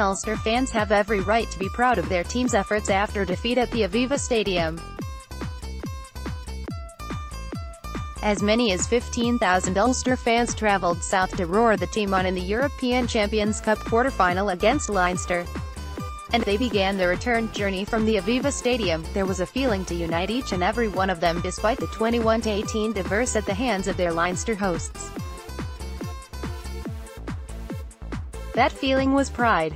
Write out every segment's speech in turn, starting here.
Ulster fans have every right to be proud of their team's efforts after defeat at the Aviva Stadium. As many as 15,000 Ulster fans travelled south to roar the team on in the European Champions Cup quarter-final against Leinster. And they began their return journey from the Aviva Stadium. There was a feeling to unite each and every one of them despite the 21-18 diverse at the hands of their Leinster hosts. That feeling was pride.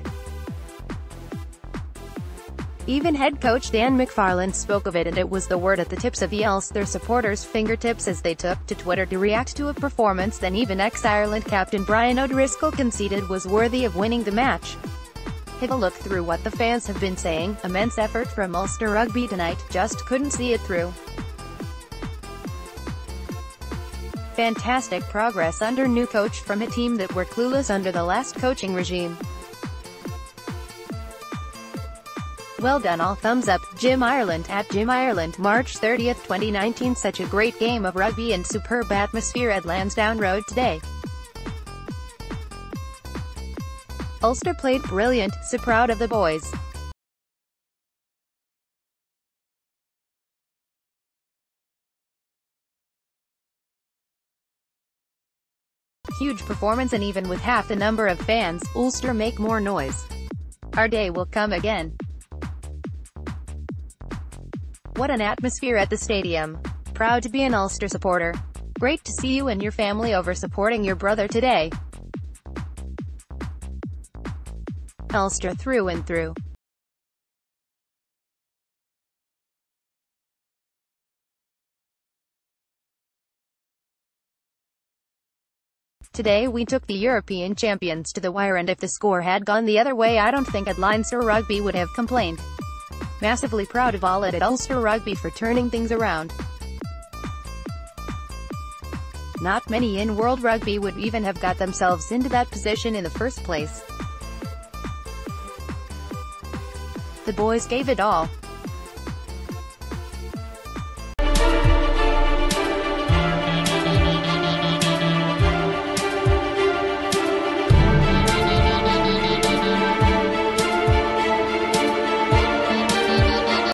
Even head coach Dan McFarland spoke of it and it was the word at the tips of the Ulster supporters' fingertips as they took to Twitter to react to a performance that even ex-Ireland captain Brian O'Driscoll conceded was worthy of winning the match. Have a look through what the fans have been saying, immense effort from Ulster Rugby tonight, just couldn't see it through. Fantastic progress under new coach from a team that were clueless under the last coaching regime. Well done all thumbs up, Jim Ireland, at Jim Ireland, March 30, 2019 Such a great game of rugby and superb atmosphere at Lansdowne Road today. Ulster played brilliant, so proud of the boys. Huge performance and even with half the number of fans, Ulster make more noise. Our day will come again. What an atmosphere at the stadium. Proud to be an Ulster supporter. Great to see you and your family over supporting your brother today. Ulster through and through. Today we took the European champions to the wire and if the score had gone the other way I don't think at Leinster Rugby would have complained. Massively proud of all at Ulster Rugby for turning things around. Not many in World Rugby would even have got themselves into that position in the first place. The boys gave it all.